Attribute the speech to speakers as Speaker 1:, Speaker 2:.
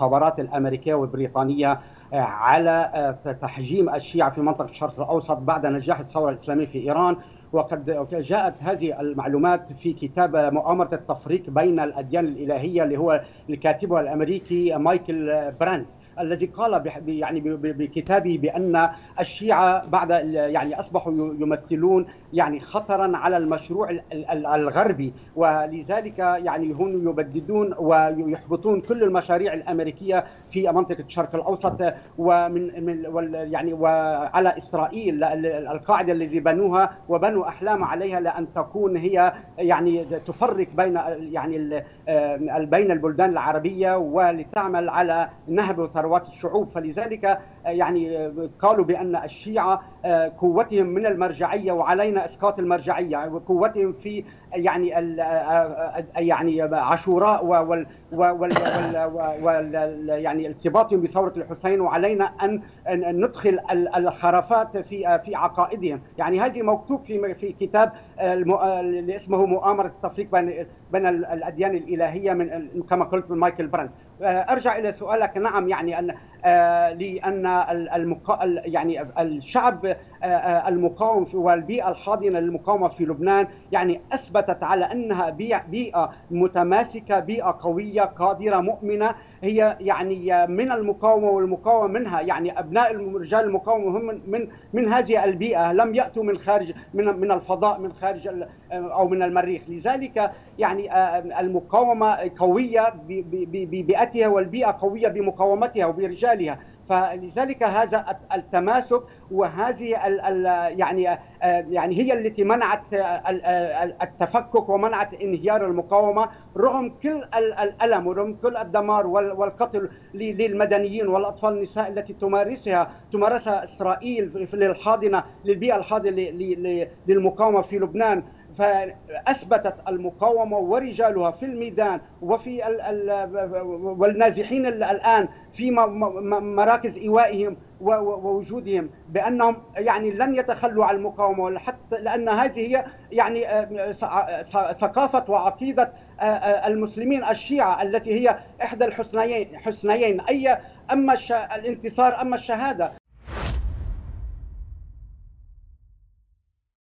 Speaker 1: المخابرات الأمريكية والبريطانية على تحجيم الشيعة في منطقة الشرق الأوسط بعد نجاح الثورة الإسلامية في إيران. وقد جاءت هذه المعلومات في كتاب مؤامرة التفريق بين الأديان الإلهية اللي هو الكاتبه الأمريكي مايكل براند الذي قال يعني بكتابه بأن الشيعة بعد يعني أصبحوا يمثلون يعني خطرا على المشروع الغربي. ولذلك يعني هم يبددون ويحبطون كل المشاريع الأمريكية في منطقة الشرق الأوسط ومن من يعني وعلى إسرائيل. القاعدة الذي بنوها وبنوا أحلام عليها لأن تكون هي يعني تفرق بين يعني بين البلدان العربية ولتعمل على نهب ثروات الشعوب. فلذلك يعني قالوا بأن الشيعة قوتهم من المرجعية وعلينا إسقاط المرجعية وقوتهم في يعني يعني عاشوراء وال يعني ارتباطهم بثورة الحسين وعلينا أن ندخل الخرافات في في عقائدهم. يعني هذه مكتوب في في كتاب اللي اسمه مؤامرة التفريق بين بين الأديان الإلهية من كما قلت من مايكل براند أرجع إلى سؤالك. نعم يعني أن لأن المقا... يعني الشعب المقاوم والبيئة الحاضنة للمقاومة في لبنان يعني أثبتت على أنها بيئة متماسكة بيئة قوية قادرة مؤمنة. هي يعني من المقاومة والمقاومة منها. يعني أبناء رجال المقاومة هم من من هذه البيئة. لم يأتوا من خارج من من الفضاء من خارج أو من المريخ. لذلك يعني المقاومة قوية ببيئتها والبيئة قوية بمقاومتها وبرجالها. فلذلك هذا التماسك وهذه ال ال يعني يعني هي التي منعت التفكك ومنعت انهيار المقاومة رغم كل الألم ورغم كل الدمار والقتل للمدنيين والأطفال والنساء التي تمارسها تمارسها إسرائيل للحاضنه للبيئة الحاضنة للمقاومة في لبنان. فأثبتت المقاومة ورجالها في الميدان وفي ال ال والنازحين الآن في مراكز إيوائهم ووجودهم بأنهم يعني لن يتخلوا عن المقاومة حتى لأن هذه هي يعني ثقافة وعقيدة المسلمين الشيعة التي هي إحدى الحسنيين حسنيين أي أما الانتصار أما الشهادة.